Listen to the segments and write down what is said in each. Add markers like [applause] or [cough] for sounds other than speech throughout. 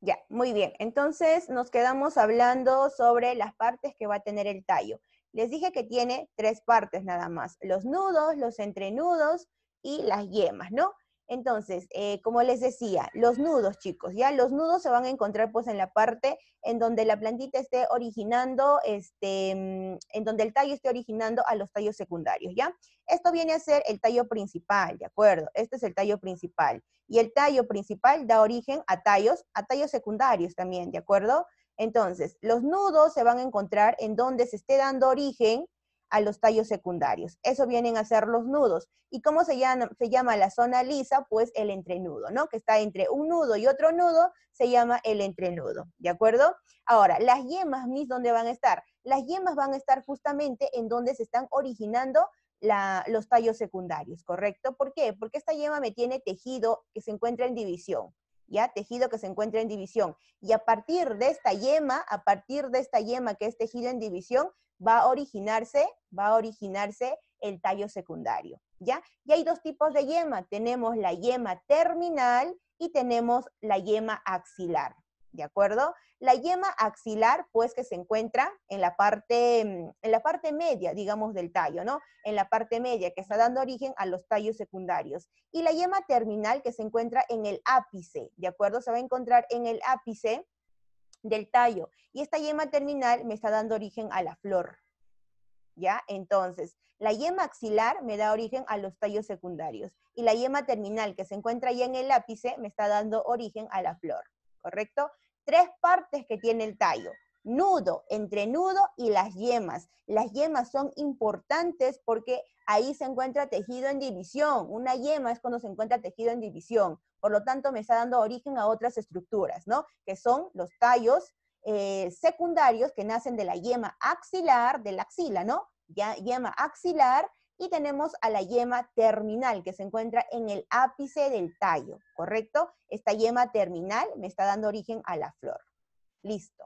Ya, muy bien. Entonces nos quedamos hablando sobre las partes que va a tener el tallo. Les dije que tiene tres partes nada más, los nudos, los entrenudos y las yemas, ¿no? Entonces, eh, como les decía, los nudos, chicos, ¿ya? Los nudos se van a encontrar pues en la parte en donde la plantita esté originando, este, mm, en donde el tallo esté originando a los tallos secundarios, ¿ya? Esto viene a ser el tallo principal, ¿de acuerdo? Este es el tallo principal. Y el tallo principal da origen a tallos, a tallos secundarios también, ¿de acuerdo? Entonces, los nudos se van a encontrar en donde se esté dando origen a los tallos secundarios. Eso vienen a ser los nudos. ¿Y cómo se llama, se llama la zona lisa? Pues el entrenudo, ¿no? Que está entre un nudo y otro nudo, se llama el entrenudo, ¿de acuerdo? Ahora, las yemas, mis, ¿dónde van a estar? Las yemas van a estar justamente en donde se están originando los tallos secundarios, ¿correcto? ¿Por qué? Porque esta yema me tiene tejido que se encuentra en división. ¿ya? Tejido que se encuentra en división. Y a partir de esta yema, a partir de esta yema que es tejido en división, va a originarse, va a originarse el tallo secundario, ¿ya? Y hay dos tipos de yema. Tenemos la yema terminal y tenemos la yema axilar, ¿de acuerdo? La yema axilar, pues que se encuentra en la parte, mm, en la parte media, digamos, del tallo, ¿no? En la parte media, que está dando origen a los tallos secundarios. Y la yema terminal, que se encuentra en el ápice, ¿de acuerdo? Se va a encontrar en el ápice del tallo. Y esta yema terminal me está dando origen a la flor, ¿ya? Entonces, la yema axilar me da origen a los tallos secundarios. Y la yema terminal, que se encuentra ya en el ápice, me está dando origen a la flor, ¿correcto? Tres partes que tiene el tallo. Nudo, entrenudo y las yemas. Las yemas son importantes porque ahí se encuentra tejido en división. Una yema es cuando se encuentra tejido en división. Por lo tanto, me está dando origen a otras estructuras, ¿no? Que son los tallos eh, secundarios que nacen de la yema axilar, de la axila, ¿no? Yema axilar y tenemos a la yema terminal que se encuentra en el ápice del tallo, ¿correcto? Esta yema terminal me está dando origen a la flor. Listo.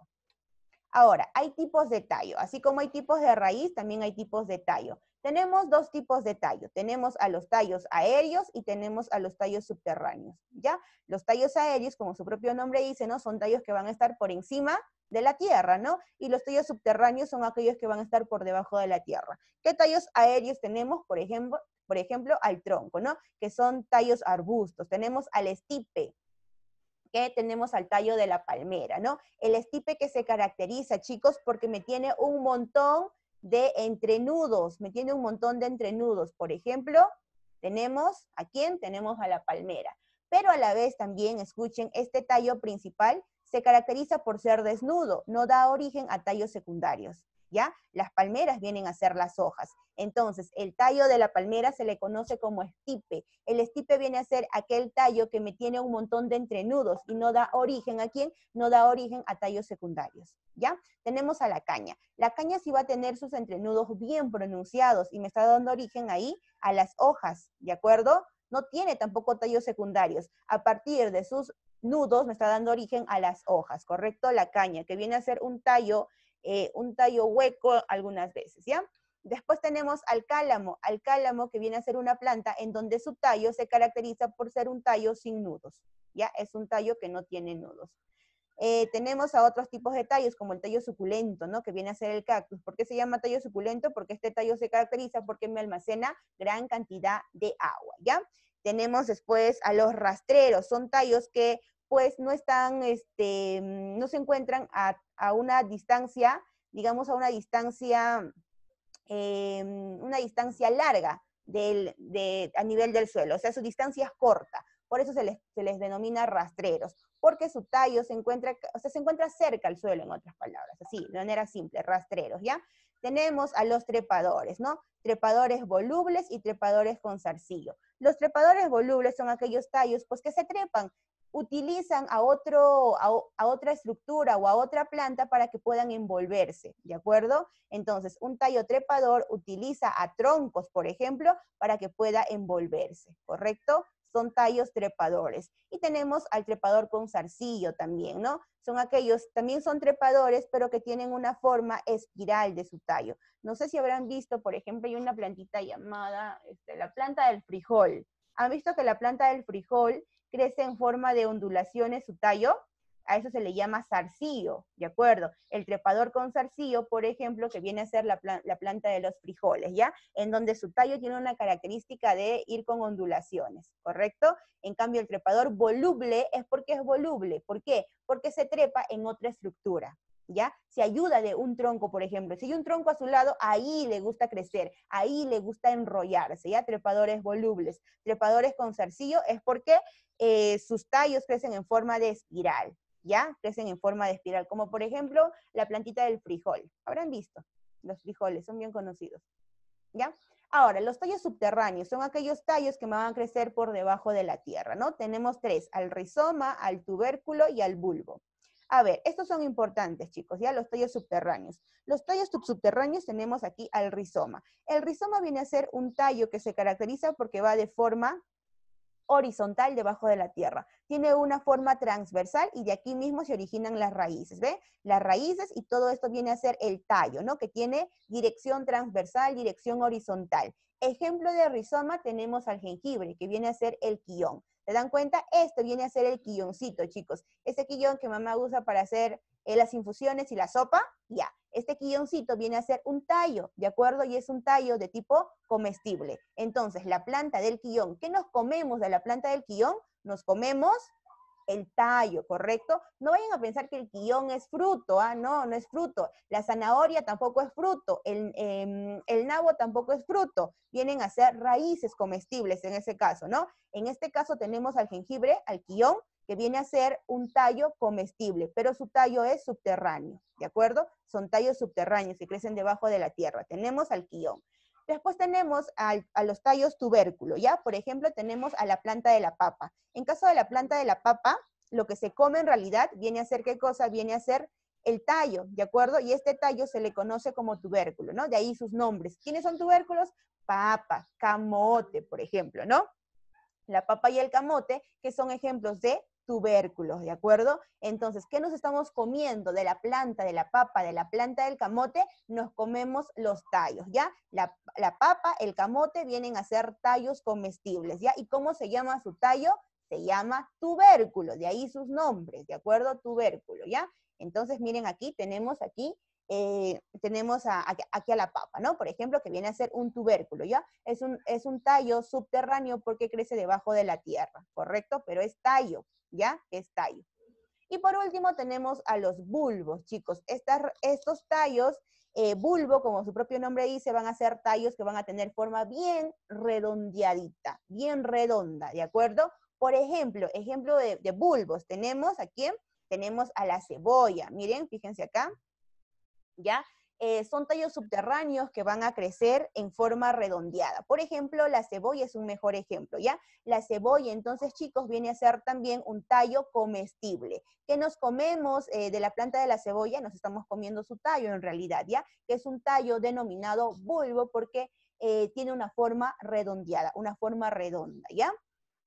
Ahora, hay tipos de tallo. Así como hay tipos de raíz, también hay tipos de tallo. Tenemos dos tipos de tallo. Tenemos a los tallos aéreos y tenemos a los tallos subterráneos, ¿ya? Los tallos aéreos, como su propio nombre dice, ¿no? Son tallos que van a estar por encima de la tierra, ¿no? Y los tallos subterráneos son aquellos que van a estar por debajo de la tierra. ¿Qué tallos aéreos tenemos? Por ejemplo, por ejemplo, al tronco, ¿no? Que son tallos arbustos. Tenemos al estipe, que tenemos al tallo de la palmera, ¿no? El estipe que se caracteriza, chicos, porque me tiene un montón de entrenudos, me tiene un montón de entrenudos. Por ejemplo, tenemos, ¿a quién? Tenemos a la palmera. Pero a la vez también, escuchen, este tallo principal se caracteriza por ser desnudo, no da origen a tallos secundarios. ¿Ya? Las palmeras vienen a ser las hojas. Entonces, el tallo de la palmera se le conoce como estipe. El estipe viene a ser aquel tallo que me tiene un montón de entrenudos y no da origen a quién? No da origen a tallos secundarios. ¿Ya? Tenemos a la caña. La caña sí va a tener sus entrenudos bien pronunciados y me está dando origen ahí a las hojas, ¿de acuerdo? No tiene tampoco tallos secundarios. A partir de sus nudos me está dando origen a las hojas, ¿correcto? La caña, que viene a ser un tallo, eh, un tallo hueco algunas veces, ¿ya? Después tenemos al cálamo, al cálamo que viene a ser una planta en donde su tallo se caracteriza por ser un tallo sin nudos, ¿ya? Es un tallo que no tiene nudos. Eh, tenemos a otros tipos de tallos, como el tallo suculento, ¿no? Que viene a ser el cactus. ¿Por qué se llama tallo suculento? Porque este tallo se caracteriza porque me almacena gran cantidad de agua, ¿ya? Tenemos después a los rastreros, son tallos que pues no están, este, mm, no se encuentran a, una distancia, digamos a una distancia, em, una distancia larga del, a nivel del suelo, o sea, su distancia es corta, por eso se les, se les denomina rastreros, porque su tallo se encuentra, o sea, se encuentra cerca al suelo, en otras palabras, así, de manera simple, rastreros, ¿ya? Tenemos a los trepadores, ¿no? Trepadores volubles y trepadores con zarcillo. Los trepadores volubles son aquellos tallos, pues, que se trepan utilizan a, otro, a, otra estructura o a otra planta para que puedan envolverse, ¿de acuerdo? Entonces, un tallo trepador utiliza a troncos, por ejemplo, para que pueda envolverse, ¿correcto? Son tallos trepadores. Y tenemos al trepador con zarcillo también, ¿no? Son aquellos, también son trepadores, pero que tienen una forma espiral de su tallo. No sé si habrán visto, por ejemplo, hay una plantita llamada este, la planta del frijol. ¿Han visto que la planta del frijol crece en forma de ondulaciones su tallo, a eso se le llama zarcillo, ¿de acuerdo? El trepador con zarcillo, por ejemplo, que viene a ser la, planta de los frijoles, ¿ya? En donde su tallo tiene una característica de ir con ondulaciones, ¿correcto? En cambio, el trepador voluble es porque es voluble. ¿Por qué? Porque se trepa en otra estructura, ¿ya? Se ayuda de un tronco, por ejemplo. Si hay un tronco a su lado, ahí le gusta crecer, ahí le gusta enrollarse, ¿ya? Trepadores volubles. Trepadores con zarcillo es porque eh, sus tallos crecen en forma de espiral, ¿ya? Crecen en forma de espiral, como por ejemplo la plantita del frijol. Habrán visto, los frijoles son bien conocidos, ¿ya? Ahora, los tallos subterráneos son aquellos tallos que van a crecer por debajo de la tierra, ¿no? Tenemos tres, al rizoma, al tubérculo y al bulbo. A ver, estos son importantes, chicos, ya los tallos subterráneos. Los tallos subterráneos tenemos aquí al rizoma. El rizoma viene a ser un tallo que se caracteriza porque va de forma horizontal debajo de la tierra. Tiene una forma transversal y de aquí mismo se originan las raíces, ¿ve? Las raíces y todo esto viene a ser el tallo, ¿no? Que tiene dirección transversal, dirección horizontal. Ejemplo de rizoma tenemos al jengibre, que viene a ser el quillón. ¿Se dan cuenta? Esto viene a ser el quilloncito, chicos. Ese quillón que mamá usa para hacer eh, las infusiones y la sopa, ya. Este quilloncito viene a ser un tallo, ¿de acuerdo? Y es un tallo de tipo comestible. Entonces, la planta del quillón, ¿qué nos comemos de la planta del quillón? Nos comemos el tallo, ¿correcto? No vayan a pensar que el quillón es fruto, ¿ah? No, no es fruto. La zanahoria tampoco es fruto. El, em, el, nabo tampoco es fruto. Vienen a ser raíces comestibles en ese caso, ¿no? En este caso tenemos al jengibre, al quillón, que viene a ser un tallo comestible, pero su tallo es subterráneo, ¿de acuerdo? Son tallos subterráneos que crecen debajo de la tierra. Tenemos al. Después tenemos a los tallos tubérculos, ¿ya? Por ejemplo, tenemos a la planta de la papa. En caso de la planta de la papa, lo que se come en realidad viene a ser, ¿qué cosa? Viene a ser el tallo, ¿de acuerdo? Y este tallo se le conoce como tubérculo, ¿no? De ahí sus nombres. ¿Quiénes son tubérculos? Papa, camote, por ejemplo, ¿no? La papa y el camote, que son ejemplos de tubérculos, ¿de acuerdo? Entonces, ¿qué nos estamos comiendo de la planta, de la papa, de la planta del camote? Nos comemos los tallos, ¿ya? La, papa, el camote vienen a ser tallos comestibles, ¿ya? ¿Y cómo se llama su tallo? Se llama tubérculo, de ahí sus nombres, ¿de acuerdo? Tubérculo, ¿ya? Entonces, miren aquí, tenemos aquí eh, tenemos aquí a la papa, ¿no? Por ejemplo, que viene a ser un tubérculo, ¿ya? Es un, tallo subterráneo porque crece debajo de la tierra, ¿correcto? Pero es tallo, ¿ya? Es tallo. Y por último tenemos a los bulbos, chicos. estos tallos, eh, bulbo, como su propio nombre dice, van a ser tallos que van a tener forma bien redondeadita, bien redonda, ¿de acuerdo? Por ejemplo, ejemplo de, de bulbos, tenemos aquí, tenemos a la cebolla. Miren, fíjense acá, ¿ya? Eh, son tallos subterráneos que van a crecer en forma redondeada. Por ejemplo, la cebolla es un mejor ejemplo, ¿ya? La cebolla, entonces, chicos, viene a ser también un tallo comestible. ¿Qué nos comemos eh, de la planta de la cebolla? Nos estamos comiendo su tallo en realidad, ¿ya? Que es un tallo denominado bulbo porque eh, tiene una forma redondeada, una forma redonda, ¿ya?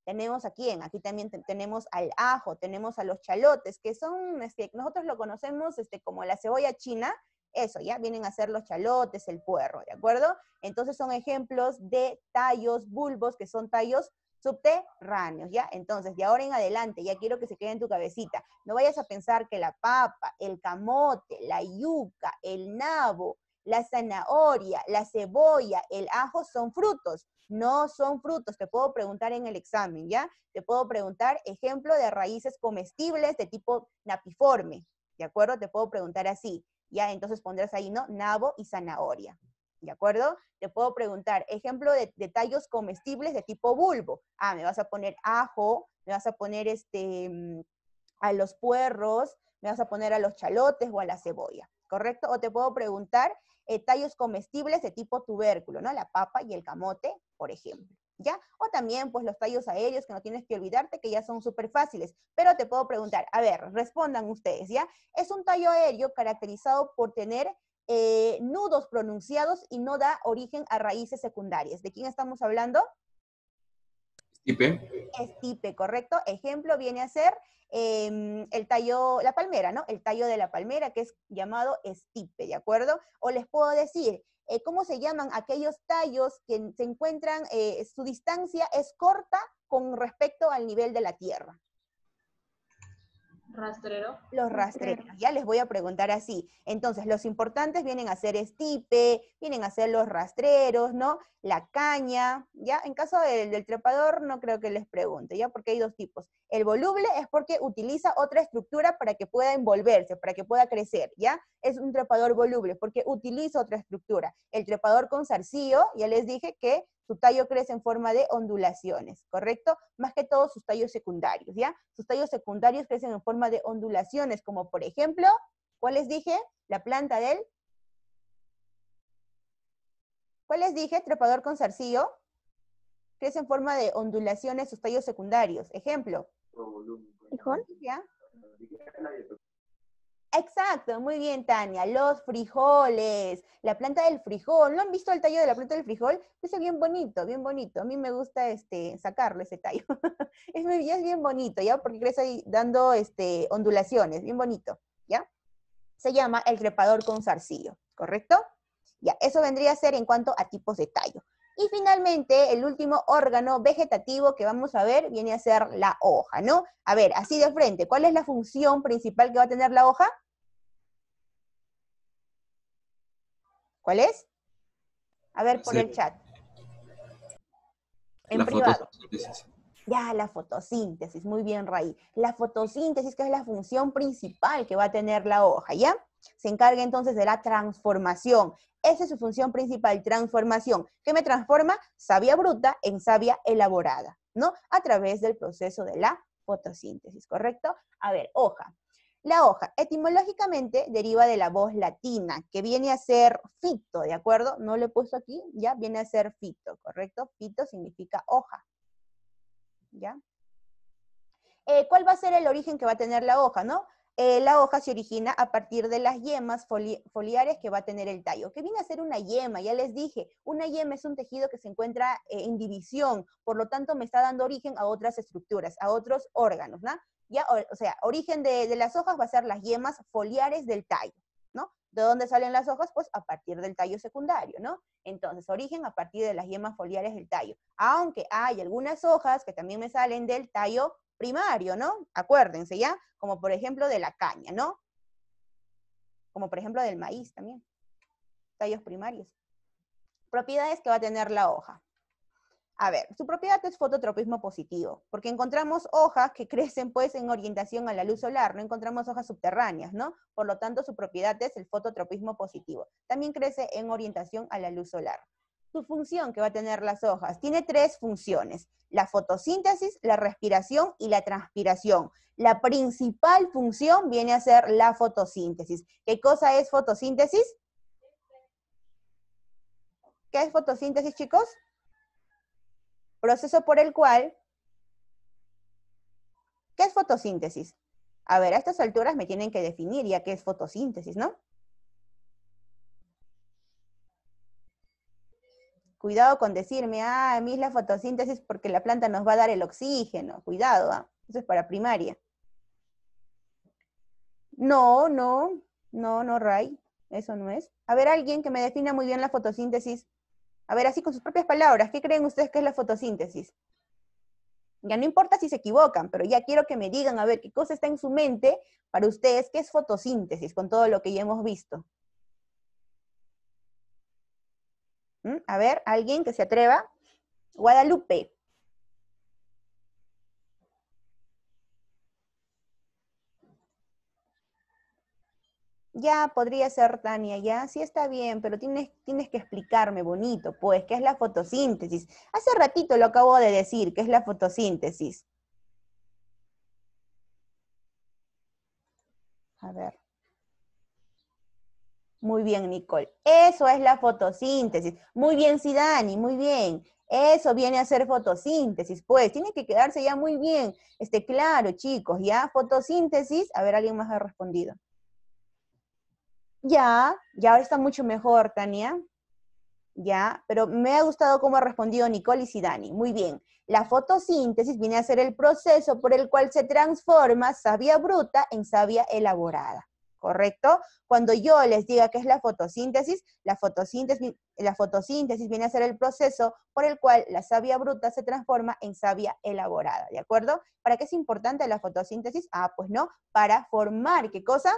Tenemos aquí, en, aquí también tenemos al ajo, tenemos a los chalotes, que son, este, nosotros lo conocemos este, como la cebolla china, eso, ¿ya? Vienen a ser los chalotes, el puerro, ¿de acuerdo? Entonces son ejemplos de tallos, bulbos, que son tallos subterráneos, ¿ya? Entonces, de ahora en adelante, ya quiero que se quede en tu cabecita. No vayas a pensar que la papa, el camote, la yuca, el nabo, la zanahoria, la cebolla, el ajo son frutos. No son frutos. Te puedo preguntar en el examen, ¿ya? Te puedo preguntar ejemplo de raíces comestibles de tipo napiforme, ¿de acuerdo? Te puedo preguntar así. ¿Ya? Entonces pondrás ahí, ¿no? Nabo y zanahoria, ¿de acuerdo? Te puedo preguntar, ejemplo de, tallos comestibles de tipo bulbo. Ah, me vas a poner ajo, me vas a poner este, mm, a los puerros, me vas a poner a los chalotes o a la cebolla, ¿correcto? O te puedo preguntar eh, tallos comestibles de tipo tubérculo, ¿no? La papa y el camote, por ejemplo. ¿Ya? O también, pues, los tallos aéreos, que no tienes que olvidarte, que ya son súper fáciles. Pero te puedo preguntar, a ver, respondan ustedes, ¿ya? Es un tallo aéreo caracterizado por tener eh, nudos pronunciados y no da origen a raíces secundarias. ¿De quién estamos hablando? Estipe. Estipe, correcto. Ejemplo viene a ser em, el tallo, la palmera, ¿no? El tallo de la palmera, que es llamado estipe, ¿de acuerdo? O les puedo decir, eh, ¿cómo se llaman aquellos tallos que se encuentran, eh, su distancia es corta con respecto al nivel de la tierra? Rastrero. Los rastreros. Ya les voy a preguntar así. Entonces, los importantes vienen a ser estipe, vienen a ser los rastreros, ¿no? La caña, ¿ya? En caso del, del, trepador, no creo que les pregunte, ¿ya? Porque hay dos tipos. El voluble es porque utiliza otra estructura para que pueda envolverse, para que pueda crecer, ¿ya? Es un trepador voluble porque utiliza otra estructura. El trepador con zarcillo, ya les dije que su tallo crece en forma de ondulaciones, ¿correcto? Más que todo sus tallos secundarios, ¿ya? Sus tallos secundarios crecen en forma de ondulaciones, como por ejemplo, ¿cuál les dije? La planta del... ¿Cuál les dije? Trepador con zarcillo. Crece en forma de ondulaciones sus tallos secundarios. Ejemplo. ¿Frijol? ¿Ya? Exacto, muy bien, Tania. Los frijoles, la planta del frijol. ¿No han visto el tallo de la planta del frijol? Es bien bonito, bien bonito. A mí me gusta este, sacarlo ese tallo. [laughs] es, muy, es bien bonito, ¿ya? Porque crece ahí dando este, ondulaciones, bien bonito, ¿ya? Se llama el trepador con zarcillo, ¿correcto? Ya, eso vendría a ser en cuanto a tipos de tallo. Y finalmente, el último órgano vegetativo que vamos a ver viene a ser la hoja, ¿no? A ver, así de frente, ¿cuál es la función principal que va a tener la hoja? ¿Cuál es? A ver por el chat. En la privado. fotosíntesis. Ya, la fotosíntesis, muy bien, Raí. La fotosíntesis, que es la función principal que va a tener la hoja, ¿ya? Se encarga entonces de la transformación. Esa es su función principal, transformación. ¿Qué me transforma? Savia bruta en savia elaborada, ¿no? A través del proceso de la fotosíntesis, ¿correcto? A ver, hoja. La hoja, etimológicamente, deriva de la voz latina, que viene a ser fito, ¿de acuerdo? No lo he puesto aquí, ya, viene a ser fito, ¿correcto? Fito significa hoja, ¿ya? Eh, ¿Cuál va a ser el origen que va a tener la hoja, no? Eh, la hoja se origina a partir de las yemas foli foliares que va a tener el tallo. ¿Qué viene a ser una yema? Ya les dije, una yema es un tejido que se encuentra eh, en división, por lo tanto me está dando origen a otras estructuras, a otros órganos, ¿no? Ya, o, o sea, origen de, de, las hojas va a ser las yemas foliares del tallo, ¿no? ¿De dónde salen las hojas? Pues a partir del tallo secundario, ¿no? Entonces, origen a partir de las yemas foliares del tallo. Aunque hay algunas hojas que también me salen del tallo primario, ¿no? Acuérdense, ¿ya? Como por ejemplo de la caña, ¿no? Como por ejemplo del maíz también. Tallos primarios. Propiedades que va a tener la hoja. A ver, su propiedad es fototropismo positivo, porque encontramos hojas que [laughs] crecen pues en orientación a la luz solar, no encontramos hojas subterráneas, ¿no? Por lo tanto, su propiedad es el fototropismo positivo. También crece en orientación a la luz solar. Su función que va a tener las hojas tiene tres funciones, la fotosíntesis, la respiración y la transpiración. La principal función viene a ser la fotosíntesis. ¿Qué cosa es fotosíntesis? ¿Qué es fotosíntesis, chicos? proceso por el cual, ¿qué es fotosíntesis? A ver, a estas alturas me tienen que definir ya qué es fotosíntesis, ¿no? Cuidado con decirme, ah, a mí es la fotosíntesis porque la planta nos va a dar el oxígeno. Cuidado, ¿ah? eso es para primaria. No, no, no, no, Ray, eso no es. A ver, alguien que me defina muy bien la fotosíntesis. A ver, así con sus propias palabras, ¿qué creen ustedes que es la fotosíntesis? Ya no importa si se equivocan, pero ya quiero que me digan, a ver, qué cosa está en su mente para ustedes, qué es fotosíntesis con todo lo que ya hemos visto. A ver, alguien que se atreva. Guadalupe. Ya, podría ser Tania, ya, sí está bien, pero tienes, tienes que explicarme bonito, pues, ¿qué es la fotosíntesis? Hace ratito lo acabo de decir, ¿qué es la fotosíntesis? A ver. Muy bien, Nicole. Eso es la fotosíntesis. Muy bien, Sidani, muy bien. Eso viene a ser fotosíntesis, pues. Tiene que quedarse ya muy bien. Este, claro, chicos, ¿ya? Fotosíntesis. A ver, alguien más ha respondido. Ya, ya ahora está mucho mejor, Tania. Ya, pero me ha gustado cómo ha respondido Nicole y Sidani. Muy bien. La fotosíntesis viene a ser el proceso por el cual se transforma savia bruta en savia elaborada. ¿Correcto? Cuando yo les diga qué es la fotosíntesis, la fotosíntesis, la fotosíntesis viene a ser el proceso por el cual la savia bruta se transforma en savia elaborada, ¿de acuerdo? ¿Para qué es importante la fotosíntesis? Ah, pues no, para formar, ¿qué cosa?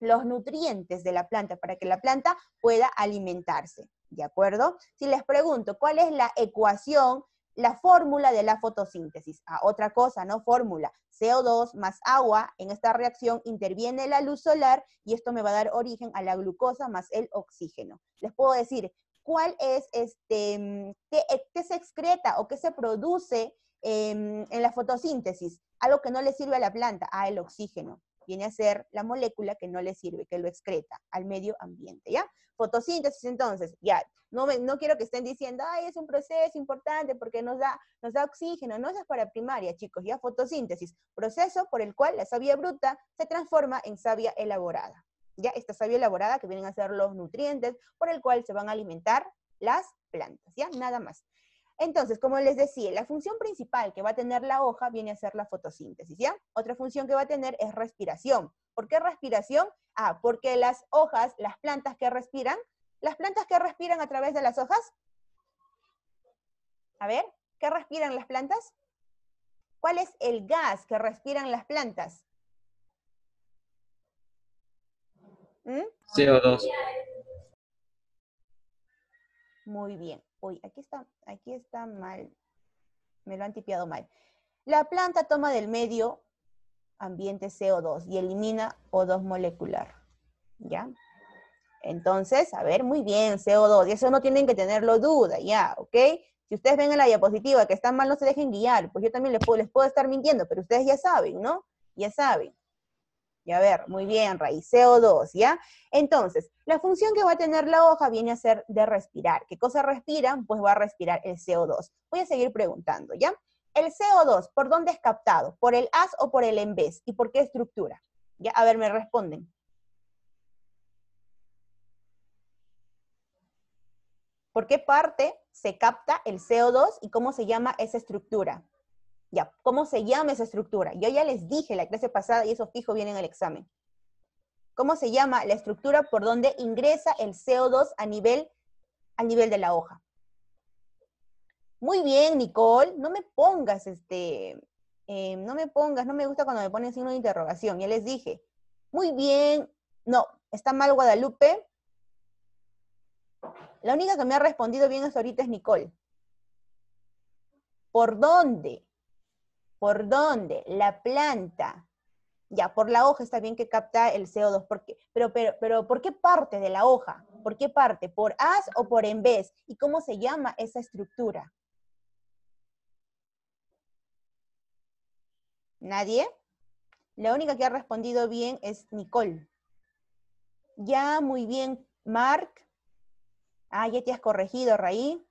Los nutrientes de la planta, para que la planta pueda alimentarse, ¿de acuerdo? Si les pregunto, ¿cuál es la ecuación la fórmula de la fotosíntesis. Ah, otra cosa, no fórmula. CO2 más agua, en esta reacción interviene la luz solar y esto me va a dar origen a la glucosa más el oxígeno. Les puedo decir cuál es este, qué, se excreta o qué se produce em, en la fotosíntesis. Algo que no le sirve a la planta, ah, el oxígeno viene a ser la molécula que no le sirve, que lo excreta al medio ambiente, ¿ya? Fotosíntesis, entonces, ya, no, no quiero que estén diciendo, ay, es un proceso importante porque nos da, nos da oxígeno, no, es para primaria, chicos, ya, fotosíntesis, proceso por el cual la savia bruta se transforma en savia elaborada, ya, esta savia elaborada que vienen a ser los nutrientes por el cual se van a alimentar las plantas, ya, nada más. Entonces, como les decía, la función principal que va a tener la hoja viene a ser la fotosíntesis, ¿ya? Otra función que va a tener es respiración. ¿Por qué respiración? Ah, porque las hojas, las plantas que respiran, las plantas que respiran a través de las hojas, a ver, ¿qué respiran las plantas? ¿Cuál es el gas que respiran las plantas? ¿Mm? CO2. Muy bien. Uy, aquí está, aquí está mal. Me lo han tipiado mal. La planta toma del medio ambiente CO2 y elimina O2 molecular. ¿Ya? Entonces, a ver, muy bien, CO2. Y eso no tienen que tenerlo duda, ¿ya? ¿Ok? Si ustedes ven en la diapositiva que está mal, no se dejen guiar. Pues yo también les puedo, les puedo estar mintiendo, pero ustedes ya saben, ¿no? Ya saben. Y a ver, muy bien, raíz CO2, ¿ya? Entonces, la función que va a tener la hoja viene a ser de respirar. ¿Qué cosa respiran? Pues va a respirar el CO2. Voy a seguir preguntando, ¿ya? El CO2, ¿por dónde es captado? ¿Por el as o por el en vez? ¿Y por qué estructura? ¿Ya? A ver, me responden. ¿Por qué parte se capta el CO2 y cómo se llama esa estructura? Ya, ¿cómo se llama esa estructura? Yo ya les dije la clase pasada y eso fijo viene en el examen. ¿Cómo se llama la estructura por donde ingresa el CO2 a nivel, a nivel de la hoja? Muy bien, Nicole, no me pongas este, eh, no me pongas, no me gusta cuando me ponen signo de interrogación, ya les dije. Muy bien, no, está mal Guadalupe. La única que me ha respondido bien hasta ahorita es Nicole. ¿Por dónde? ¿Por dónde? La planta. Ya, por la hoja está bien que capta el CO2, porque, pero, pero, pero ¿por qué parte de la hoja? ¿Por qué parte? ¿Por as o por en vez? ¿Y cómo se llama esa estructura? ¿Nadie? La única que ha respondido bien es Nicole. Ya, muy bien, Mark. Ah, ya te has corregido, Raí.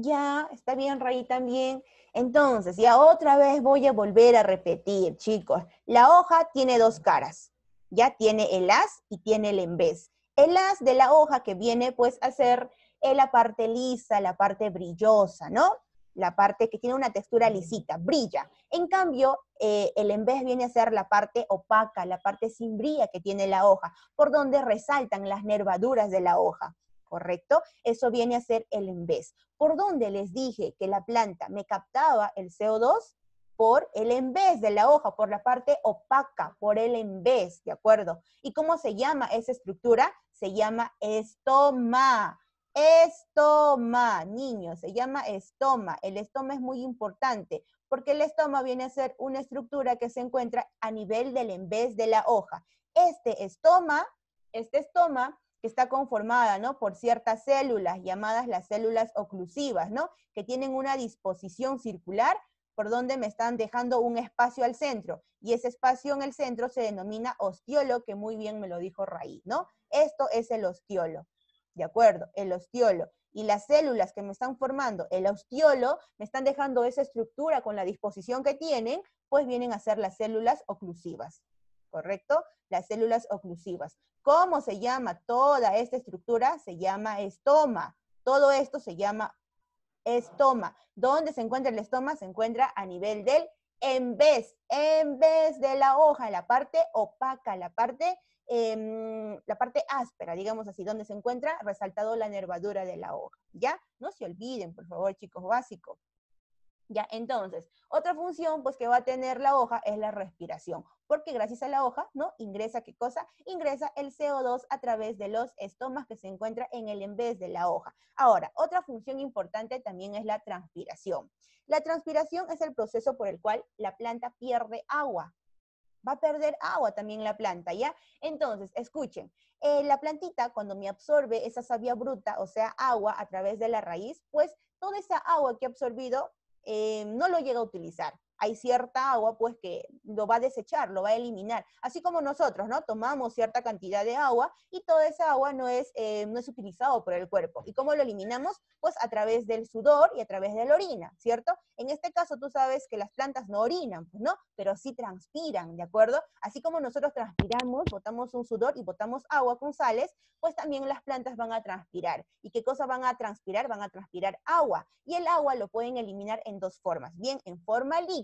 Ya, está bien, Raí también. Entonces, ya otra vez voy a volver a repetir, chicos. La hoja tiene dos caras. Ya tiene el as y tiene el en vez. El as de la hoja que viene pues a ser la parte lisa, la parte brillosa, ¿no? La parte que tiene una textura lisita, brilla. En cambio, eh, el en vez viene a ser la parte opaca, la parte sin brilla que tiene la hoja, por donde resaltan las nervaduras de la hoja. ¿Correcto? Eso viene a ser el en. ¿Por dónde les dije que la planta me captaba el CO2? Por el en de la hoja, por la parte opaca, por el en ¿de acuerdo? ¿Y cómo se llama esa estructura? Se llama estoma. Estoma, niños, se llama estoma. El estoma es muy importante porque el estoma viene a ser una estructura que se encuentra a nivel del en de la hoja. Este estoma, este estoma que está conformada, ¿no? Por ciertas células llamadas las células oclusivas, ¿no? Que tienen una disposición circular por donde me están dejando un espacio al centro. Y ese espacio en el centro se denomina ostiolo, que muy bien me lo dijo Raíz, ¿no? Esto es el ostiolo, ¿de acuerdo? El ostiolo. Y las células que me están formando el ostiolo me están dejando esa estructura con la disposición que tienen, pues vienen a ser las células oclusivas. ¿Correcto? Las células oclusivas. ¿Cómo se llama toda esta estructura? Se llama estoma. Todo esto se llama estoma. ¿Dónde se encuentra el estoma? Se encuentra a nivel del en vez, en vez de la hoja, la parte opaca, la parte, em, la parte áspera, digamos así, donde se encuentra resaltado la nervadura de la hoja. ¿Ya? No se olviden, por favor, chicos, básico. Ya, entonces, otra función pues que va a tener la hoja es la respiración, porque gracias a la hoja, ¿no? Ingresa, ¿qué cosa? Ingresa el CO2 a través de los estomas que se encuentra en el en vez de la hoja. Ahora, otra función importante también es la transpiración. La transpiración es el proceso por el cual la planta pierde agua. Va a perder agua también la planta, ¿ya? Entonces, escuchen, eh, la plantita cuando me absorbe esa savia bruta, o sea, agua a través de la raíz, pues toda esa agua que ha absorbido eh, no lo llega a utilizar hay cierta agua, pues que lo va a desechar, lo va a eliminar. Así como nosotros, ¿no? Tomamos cierta cantidad de agua y toda esa agua no es, eh, no es utilizado por el cuerpo. ¿Y cómo lo eliminamos? Pues a través del sudor y a través de la orina, ¿cierto? En este caso tú sabes que las plantas no orinan, pues, ¿no? Pero sí transpiran, ¿de acuerdo? Así como nosotros transpiramos, botamos un sudor y botamos agua con sales, pues también las plantas van a transpirar. ¿Y qué cosa van a transpirar? Van a transpirar agua. Y el agua lo pueden eliminar en dos formas, bien en forma líquida,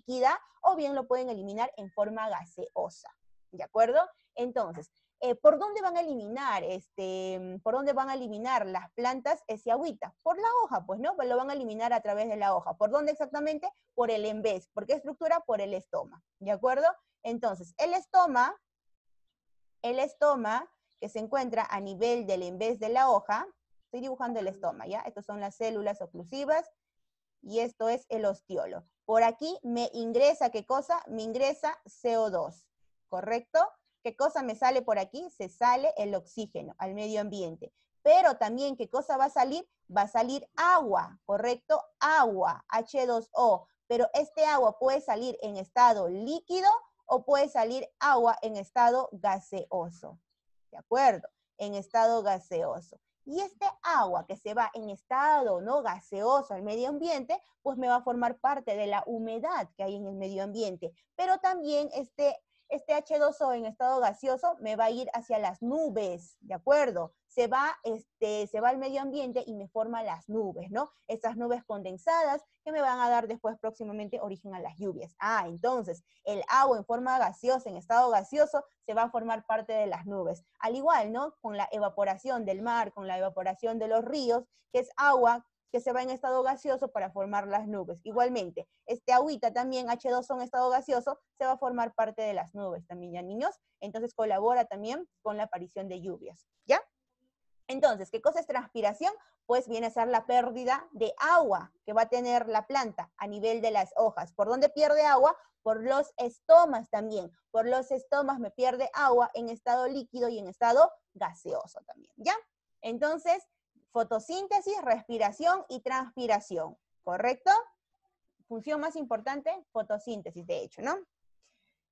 o bien lo pueden eliminar en forma gaseosa. ¿De acuerdo? Entonces, eh, ¿por dónde van a eliminar, este, por dónde van a eliminar las plantas ese agüita? Por la hoja, pues, ¿no? Pues lo van a eliminar a través de la hoja. ¿Por dónde exactamente? Por el embés. ¿Por qué estructura? Por el estoma. ¿De acuerdo? Entonces, el estoma, el estoma que se encuentra a nivel del embés de la hoja, estoy dibujando el estoma, ¿ya? Estas son las células oclusivas y esto es el ostiolo. Por aquí me ingresa, ¿qué cosa? Me ingresa CO2, ¿correcto? ¿Qué cosa me sale por aquí? Se sale el oxígeno al medio ambiente. Pero también, ¿qué cosa va a salir? Va a salir agua, ¿correcto? Agua, H2O. Pero este agua puede salir en estado líquido o puede salir agua en estado gaseoso. ¿De acuerdo? En estado gaseoso. Y este agua que se va en estado no gaseoso al medio ambiente, pues me va a formar parte de la humedad que hay en el medio ambiente. Pero también este, este H2O en estado gaseoso me va a ir hacia las nubes, ¿de acuerdo? se va, este, se va al medio ambiente y me forma las nubes, ¿no? Estas nubes condensadas que me van a dar después próximamente origen a las lluvias. Ah, entonces, el agua en forma gaseosa, en estado gaseoso, se va a formar parte de las nubes. Al igual, ¿no? Con la evaporación del mar, con la evaporación de los ríos, que es agua que se va en estado gaseoso para formar las nubes. Igualmente, este agüita también, H2O en estado gaseoso, se va a formar parte de las nubes también, ¿ya niños? Entonces colabora también con la aparición de lluvias, ¿ya? Entonces, ¿qué cosa es transpiración? Pues viene a ser la pérdida de agua que va a tener la planta a nivel de las hojas. ¿Por dónde pierde agua? Por los estomas también. Por los estomas me pierde agua en estado líquido y en estado gaseoso también, ¿ya? Entonces, fotosíntesis, respiración y transpiración, ¿correcto? Función más importante, fotosíntesis, de hecho, ¿no?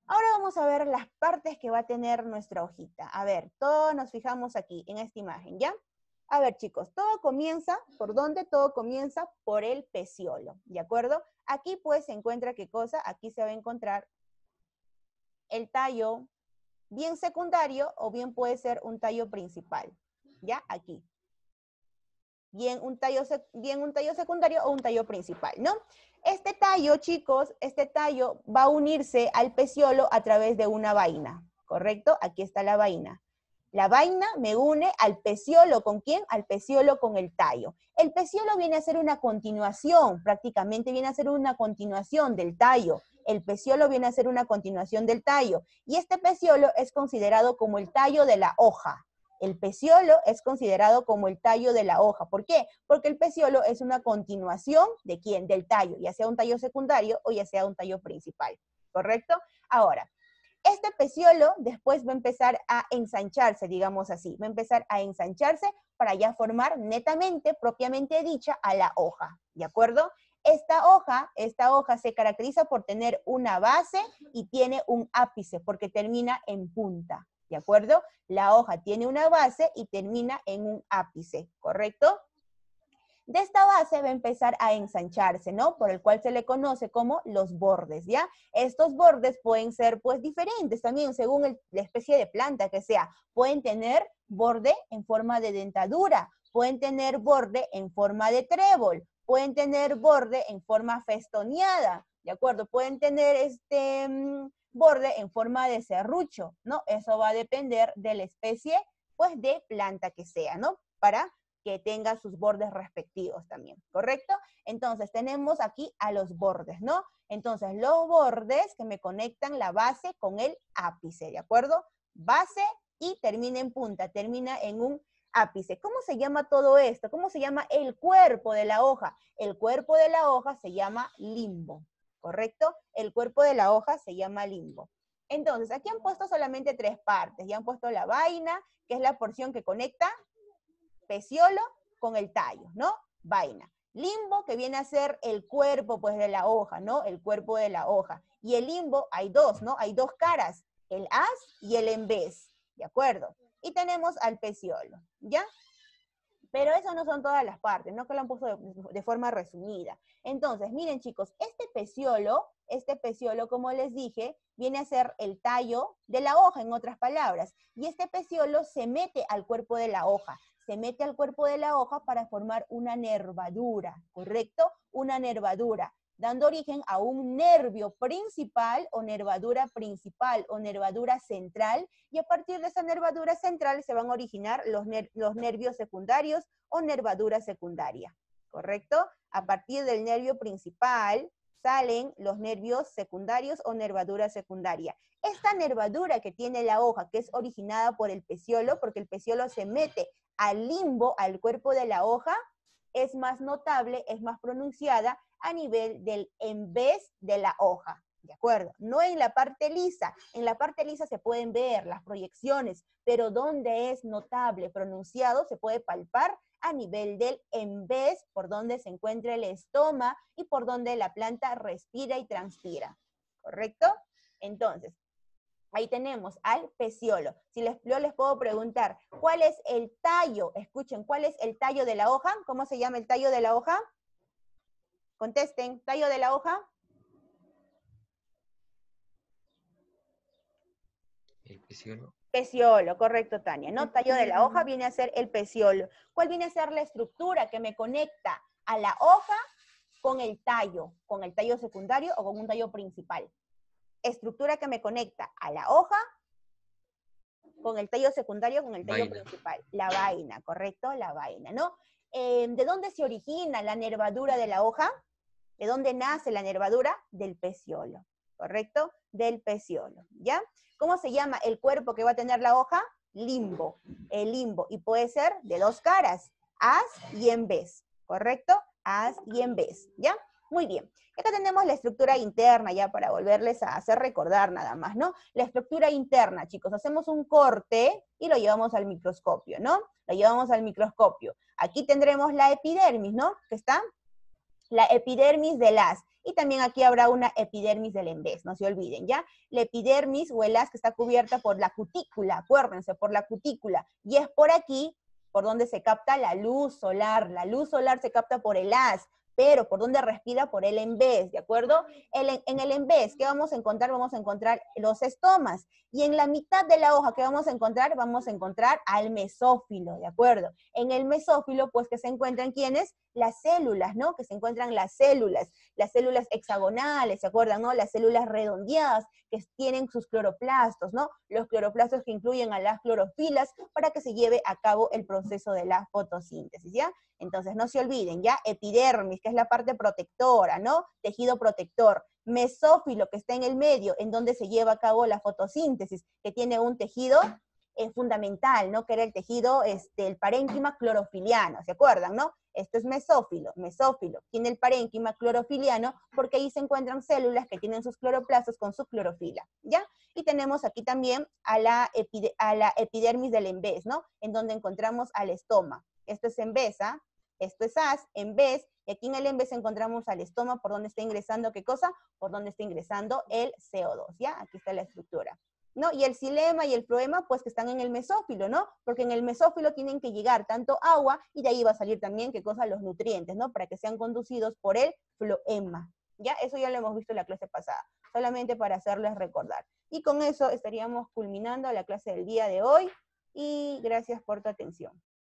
Ahora vamos a ver las partes que va a tener nuestra hojita. A ver, todos nos fijamos aquí en esta imagen, ¿ya? A ver, chicos, todo comienza, ¿por dónde? Todo comienza por el peciolo, ¿de acuerdo? Aquí pues se encuentra qué cosa, aquí se va a encontrar el tallo bien secundario o bien puede ser un tallo principal, ¿ya? Aquí. Bien un tallo, un tallo secundario o un tallo principal, ¿no? Este tallo, chicos, este tallo va a unirse al peciolo a través de una vaina, ¿correcto? Aquí está la vaina. La vaina me une al peciolo, ¿con quién? Al peciolo con el tallo. El peciolo viene a ser una continuación, prácticamente viene a ser una continuación del tallo. El peciolo viene a ser una continuación del tallo. Y este peciolo es considerado como el tallo de la hoja, el peciolo es considerado como el tallo de la hoja. ¿Por qué? Porque el peciolo es una continuación de quién? Del tallo, ya sea un tallo secundario o ya sea un tallo principal. ¿Correcto? Ahora, este peciolo después va a empezar a ensancharse, digamos así, va a empezar a ensancharse para ya formar netamente, propiamente dicha, a la hoja, ¿de acuerdo? Esta hoja, esta hoja se caracteriza por tener una base y tiene un ápice, porque termina en punta, ¿de acuerdo? La hoja tiene una base y termina en un ápice, ¿correcto? De esta base va a empezar a ensancharse, ¿no? Por el cual se le conoce como los bordes, ¿ya? Estos bordes pueden ser, pues, diferentes también según la especie de planta que sea. Pueden tener borde en forma de dentadura, pueden tener borde en forma de trébol, pueden tener borde en forma festoneada, ¿de acuerdo? Pueden tener este mm, borde en forma de serrucho, ¿no? Eso va a depender de la especie, pues, de planta que sea, ¿no? Para que tenga sus bordes respectivos también, ¿correcto? Entonces, tenemos aquí a los bordes, ¿no? Entonces, los bordes que me conectan la base con el ápice, ¿de acuerdo? Base y termina en punta, termina en un ápice. ¿Cómo se llama todo esto? ¿Cómo se llama el cuerpo de la hoja? El cuerpo de la hoja se llama limbo, ¿correcto? El cuerpo de la hoja se llama limbo. Entonces, aquí han puesto solamente tres partes. Ya han puesto la vaina, que es la porción que conecta peciolo con el tallo, ¿no? Vaina. Limbo, que viene a ser el cuerpo, pues, de la hoja, ¿no? El cuerpo de la hoja. Y el limbo, hay dos, ¿no? Hay dos caras, el as y el en ¿de acuerdo? Y tenemos al peciolo, ¿ya? Pero eso no son todas las partes, no que lo han puesto de, forma resumida. Entonces, miren chicos, este peciolo, este peciolo, como les dije, viene a ser el tallo de la hoja, en otras palabras. Y este peciolo se mete al cuerpo de la hoja, se mete al cuerpo de la hoja para formar una nervadura, ¿correcto? Una nervadura dando origen a un nervio principal o nervadura principal o nervadura central, y a partir de esa nervadura central se van a originar los, los nervios secundarios o nervadura secundaria, ¿correcto? A partir del nervio principal salen los nervios secundarios o nervadura secundaria. Esta nervadura que tiene la hoja, que es originada por el peciolo, porque el peciolo se mete al limbo, al cuerpo de la hoja, es más notable, es más pronunciada a nivel del en vez de la hoja. ¿De acuerdo? No en la parte lisa. En la parte lisa se pueden ver las proyecciones, pero donde es notable, pronunciado, se puede palpar a nivel del en vez, por donde se encuentra el estoma y por donde la planta respira y transpira. ¿Correcto? Entonces, ahí tenemos al peciolo. Si les, yo les puedo preguntar, ¿cuál es el tallo? Escuchen, ¿cuál es el tallo de la hoja? ¿Cómo se llama el tallo de la hoja? Contesten, tallo de la hoja. El peciolo. Peciolo, correcto, Tania, ¿no? Tallo de la hoja viene a ser el peciolo. ¿Cuál viene a ser la estructura que me conecta a la hoja con el tallo, con el tallo secundario o con un tallo principal? Estructura que me conecta a la hoja con el tallo secundario, con el tallo principal. La vaina, correcto, la vaina, ¿no? Eh, ¿De dónde se origina la nervadura de la hoja? ¿De dónde nace la nervadura? Del peciolo, ¿correcto? Del peciolo, ¿ya? ¿Cómo se llama el cuerpo que va a tener la hoja? Limbo, el limbo. Y puede ser de dos caras, as y en vez, ¿correcto? As y en vez, ¿ya? Muy bien. Acá tenemos la estructura interna, ya para volverles a hacer recordar nada más, ¿no? La estructura interna, chicos, hacemos un corte y lo llevamos al microscopio, ¿no? Lo llevamos al microscopio. Aquí tendremos la epidermis, ¿no? Que está la epidermis del as. Y también aquí habrá una epidermis del embés, no se olviden, ¿ya? La epidermis o el as que está cubierta por la cutícula, acuérdense, por la cutícula. Y es por aquí por donde se capta la luz solar. La luz solar se capta por el as pero por donde respira por el embés, ¿de acuerdo? en el embés, ¿qué vamos a encontrar? Vamos a encontrar los estomas. Y en la mitad de la hoja, ¿qué vamos a encontrar? Vamos a encontrar al mesófilo, ¿de acuerdo? En el mesófilo, pues que se encuentran quiénes? Las células, ¿no? Que se encuentran las células, las células hexagonales, ¿se acuerdan, no? Las células redondeadas que tienen sus cloroplastos, ¿no? Los cloroplastos que incluyen a las clorofilas para que se lleve a cabo el proceso de la fotosíntesis, ¿ya? Entonces, no se olviden, ¿ya? Epidermis, que es la parte protectora, ¿no? Tejido protector. Mesófilo, que está en el medio, en donde se lleva a cabo la fotosíntesis, que tiene un tejido fundamental, ¿no? Que era el tejido, este, el parénquima clorofiliano, ¿se acuerdan, no? Esto es mesófilo, mesófilo. Tiene el parénquima clorofiliano porque ahí se encuentran células que tienen sus cloroplastos con su clorofila, ¿ya? Y tenemos aquí también a la, a la epidermis del embés, ¿no? En donde encontramos al estoma. Esto es embesa, esto es as, vez, y aquí en el vez encontramos al estómago por donde está ingresando, ¿qué cosa? Por donde está ingresando el CO2, ¿ya? Aquí está la estructura. ¿No? Y el xilema y el floema, pues que están en el mesófilo, ¿no? Porque en el mesófilo tienen que llegar tanto agua y de ahí va a salir también, ¿qué cosa? Los nutrientes, ¿no? Para que sean conducidos por el floema. ¿Ya? Eso ya lo hemos visto en la clase pasada, solamente para hacerles recordar. Y con eso estaríamos culminando la clase del día de hoy y gracias por tu atención.